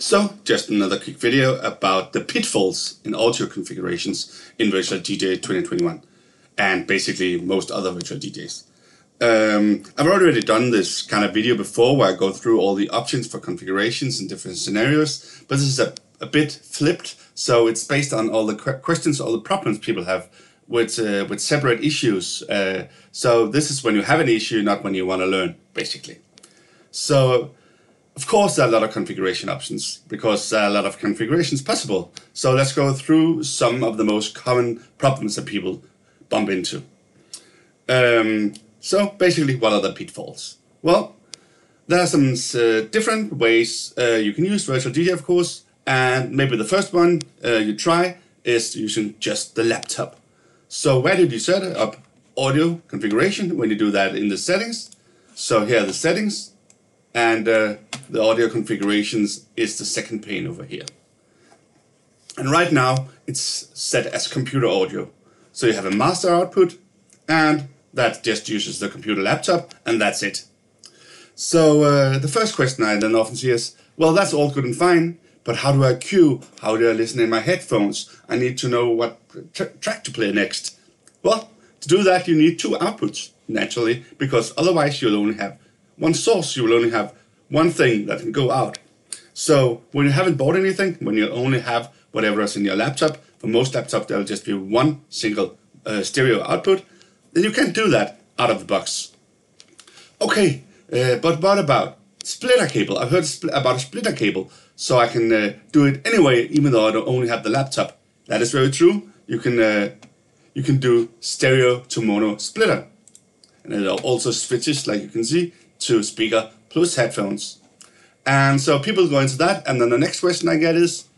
So, just another quick video about the pitfalls in audio configurations in Virtual DJ 2021 and basically most other virtual DJs. Um, I've already done this kind of video before where I go through all the options for configurations in different scenarios, but this is a, a bit flipped, so it's based on all the questions, all the problems people have with uh, with separate issues. Uh, so this is when you have an issue, not when you want to learn, basically. So of course, there are a lot of configuration options because there are a lot of configurations possible. So let's go through some of the most common problems that people bump into. Um, so basically, what are the pitfalls? Well, there are some uh, different ways uh, you can use Virtual DJ, of course, and maybe the first one uh, you try is using just the laptop. So where did you set up audio configuration when you do that in the settings? So here are the settings, and uh, the audio configurations is the second pane over here. And right now it's set as computer audio. So you have a master output and that just uses the computer laptop and that's it. So uh, the first question I then often see is, well, that's all good and fine, but how do I cue? How do I listen in my headphones? I need to know what tra track to play next. Well, to do that, you need two outputs, naturally, because otherwise you'll only have one source, you will only have one thing that can go out. So when you haven't bought anything, when you only have whatever is in your laptop, for most laptops there will just be one single uh, stereo output, then you can't do that out of the box. Okay, uh, but what about splitter cable? I've heard about a splitter cable, so I can uh, do it anyway, even though I don't only have the laptop. That is very true. You can uh, you can do stereo to mono splitter, and it also switches, like you can see, to speaker plus headphones. And so people go into that, and then the next question I get is,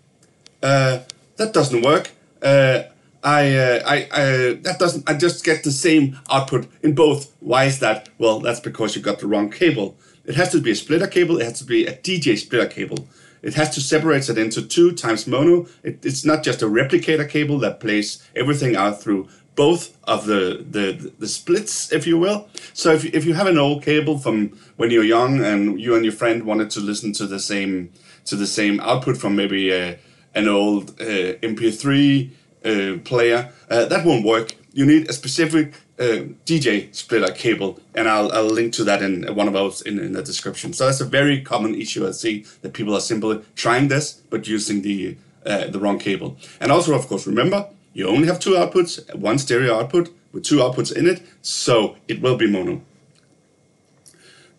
uh, that doesn't work. Uh, I, uh, I, I, that doesn't, I just get the same output in both. Why is that? Well, that's because you got the wrong cable. It has to be a splitter cable, it has to be a DJ splitter cable. It has to separate it into two times mono. It, it's not just a replicator cable that plays everything out through both of the, the, the splits, if you will. So if, if you have an old cable from when you're young and you and your friend wanted to listen to the same to the same output from maybe a, an old uh, MP3 uh, player, uh, that won't work. You need a specific uh, DJ splitter cable, and I'll, I'll link to that in one of those in, in the description. So that's a very common issue I see that people are simply trying this but using the uh, the wrong cable. And also, of course, remember you only have two outputs, one stereo output with two outputs in it, so it will be mono.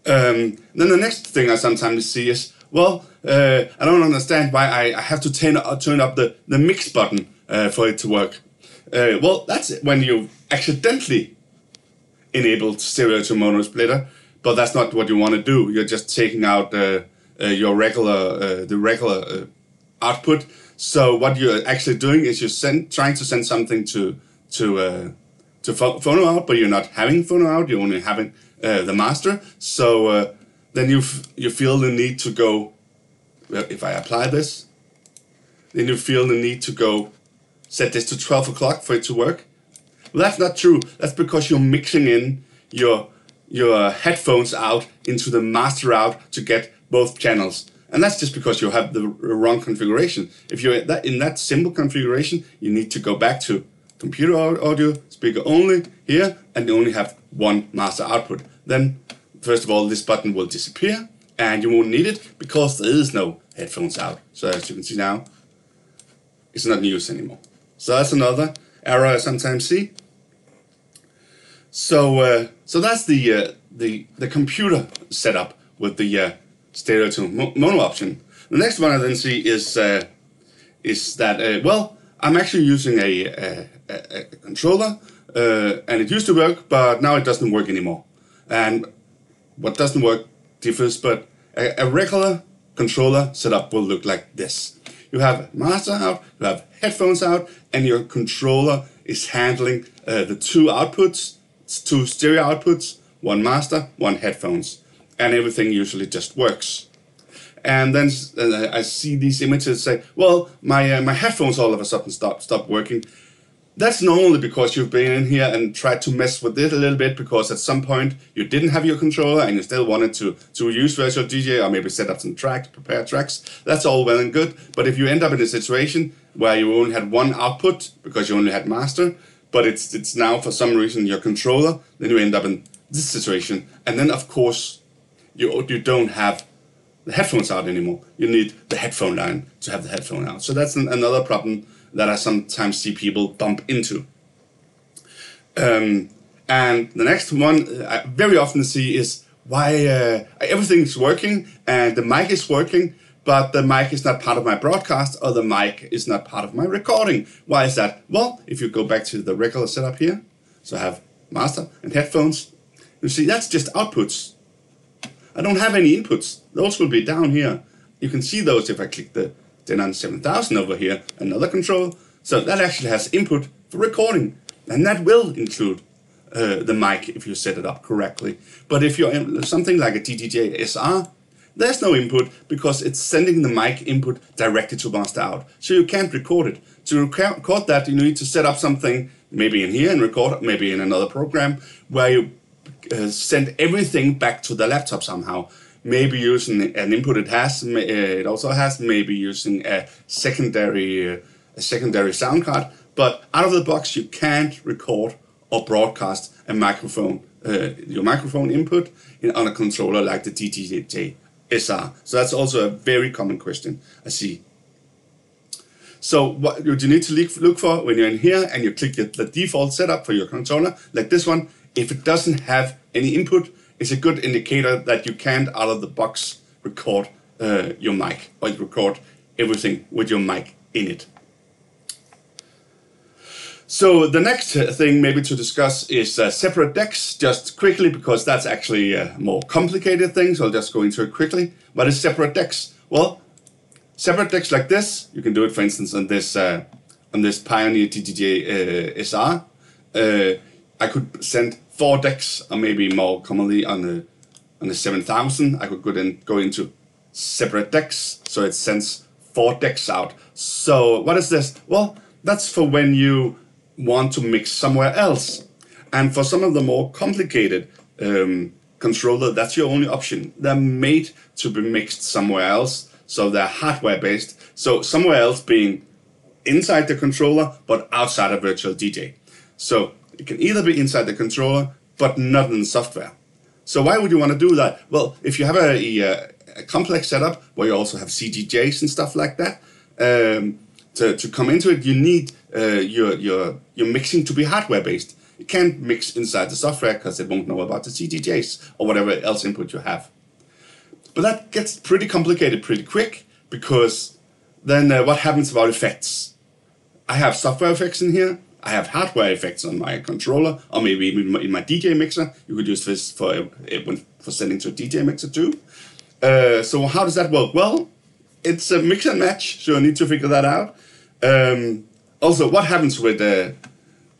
Um, then the next thing I sometimes see is, well, uh, I don't understand why I, I have to turn, uh, turn up the, the mix button uh, for it to work. Uh, well, that's when you accidentally enabled stereo to mono splitter, but that's not what you want to do. You're just taking out uh, uh, your regular, the regular output so what you're actually doing is you're send, trying to send something to to uh, to phono out, but you're not having phono out. You're only having uh, the master. So uh, then you you feel the need to go. Well, if I apply this, then you feel the need to go set this to 12 o'clock for it to work. Well, that's not true. That's because you're mixing in your your headphones out into the master out to get both channels. And that's just because you have the wrong configuration. If you're that, in that simple configuration, you need to go back to computer audio, speaker only here, and you only have one master output. Then, first of all, this button will disappear, and you won't need it because there is no headphones out. So as you can see now, it's not in use anymore. So that's another error I sometimes see. So, uh, so that's the uh, the the computer setup with the uh, stereo to mono option. The next one I then see is uh, is that uh, well, I'm actually using a, a, a controller, uh, and it used to work, but now it doesn't work anymore. And what doesn't work differs, but a, a regular controller setup will look like this. You have master out, you have headphones out, and your controller is handling uh, the two outputs, two stereo outputs, one master, one headphones and everything usually just works. And then uh, I see these images say, well, my, uh, my headphones all of a sudden stop, stop working. That's normally because you've been in here and tried to mess with it a little bit because at some point you didn't have your controller and you still wanted to, to use virtual DJ or maybe set up some tracks, prepare tracks. That's all well and good. But if you end up in a situation where you only had one output because you only had master, but it's it's now for some reason your controller, then you end up in this situation. And then of course you you don't have the headphones out anymore. You need the headphone line to have the headphone out. So that's an, another problem that I sometimes see people bump into. Um, and the next one I very often see is why uh, everything's working and the mic is working, but the mic is not part of my broadcast or the mic is not part of my recording. Why is that? Well, if you go back to the regular setup here, so I have master and headphones, you see that's just outputs. I don't have any inputs. Those will be down here. You can see those if I click the Denon 7000 over here, another control. So that actually has input for recording. And that will include uh, the mic if you set it up correctly. But if you're in something like a DDJ SR, there's no input because it's sending the mic input directly to master out. So you can't record it. To record that, you need to set up something maybe in here and record maybe in another program where you uh, send everything back to the laptop somehow maybe using an input it has, it also has, maybe using a secondary, a secondary sound card. But out of the box, you can't record or broadcast a microphone, uh, your microphone input in, on a controller like the DDJ SR. So that's also a very common question I see. So what you need to look for when you're in here and you click the default setup for your controller, like this one, if it doesn't have any input, is a good indicator that you can't out of the box record uh, your mic or record everything with your mic in it. So the next thing maybe to discuss is uh, separate decks, just quickly because that's actually a more complicated thing, so I'll just go into it quickly. What is separate decks? Well, separate decks like this, you can do it for instance on this uh, on this Pioneer DDJ uh, SR. Uh, I could send four decks, or maybe more commonly on the on the 7000, I could go then go into separate decks, so it sends four decks out. So what is this? Well, that's for when you want to mix somewhere else. And for some of the more complicated um, controller, that's your only option. They're made to be mixed somewhere else, so they're hardware based. So somewhere else being inside the controller, but outside of virtual DJ. So it can either be inside the controller, but not in the software. So why would you want to do that? Well, if you have a, a, a complex setup where you also have CDJs and stuff like that, um, to, to come into it, you need uh, your, your, your mixing to be hardware based. You can't mix inside the software because it won't know about the CDJs or whatever else input you have. But that gets pretty complicated pretty quick because then uh, what happens about effects? I have software effects in here, I have hardware effects on my controller, or maybe in my DJ mixer. You could use this for for sending to a DJ mixer too. Uh, so how does that work? Well, it's a mix and match, so I need to figure that out. Um, also, what happens with uh,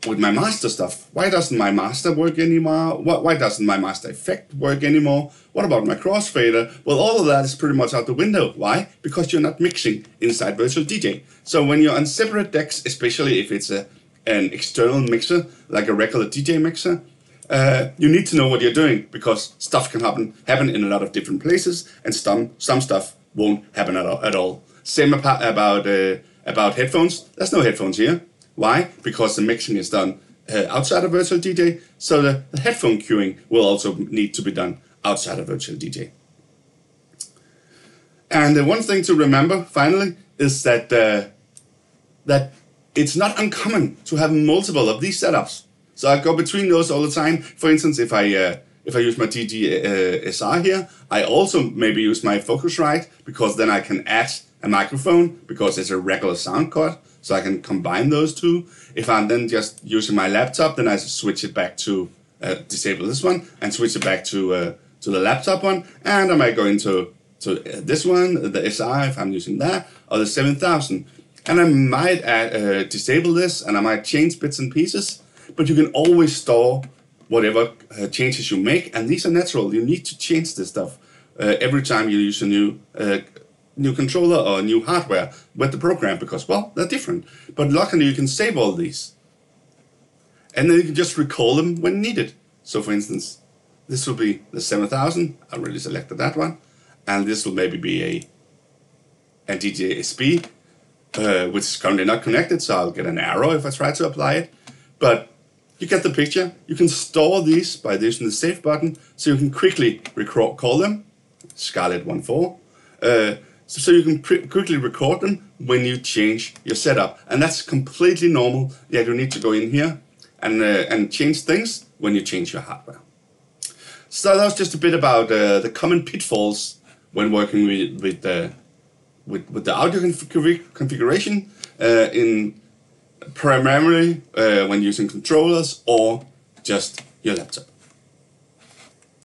with my master stuff? Why doesn't my master work anymore? Why doesn't my master effect work anymore? What about my crossfader? Well, all of that is pretty much out the window. Why? Because you're not mixing inside Virtual DJ. So when you're on separate decks, especially if it's a an external mixer, like a regular DJ mixer, uh, you need to know what you're doing because stuff can happen happen in a lot of different places, and some some stuff won't happen at all. At all. Same about about, uh, about headphones. There's no headphones here. Why? Because the mixing is done uh, outside of Virtual DJ, so the, the, headphone cueing will also need to be done outside of Virtual DJ. And the one thing to remember, finally, is that uh, that it's not uncommon to have multiple of these setups. So I go between those all the time. For instance, if I uh, if I use my DG uh, here, I also maybe use my Focusrite because then I can add a microphone because it's a regular sound card. So I can combine those two. If I'm then just using my laptop, then I switch it back to uh, disable this one and switch it back to uh, to the laptop one. And I might go into to uh, this one, the SR if I'm using that, or the 7000. And I might add, uh, disable this and I might change bits and pieces, but you can always store whatever uh, changes you make. And these are natural. You need to change this stuff uh, every time you use a new uh, new controller or new hardware with the program because, well, they're different. But luckily you can save all these. and then you can just recall them when needed. So for instance, this will be the 7000, I already selected that one, and this will maybe be a, a DJSP, uh, which is currently not connected, so I'll get an arrow if I try to apply it. But you get the picture. You can store these by using the save button, so you can quickly recall them, Scarlett 1.4, uh, so, so you can quickly record them when you change your setup. And that's completely normal. Yeah, you need to go in here and, uh, and change things when you change your hardware. So that was just a bit about uh, the common pitfalls when working with with the with, with the audio config configuration uh, in primarily uh, when using controllers or just your laptop.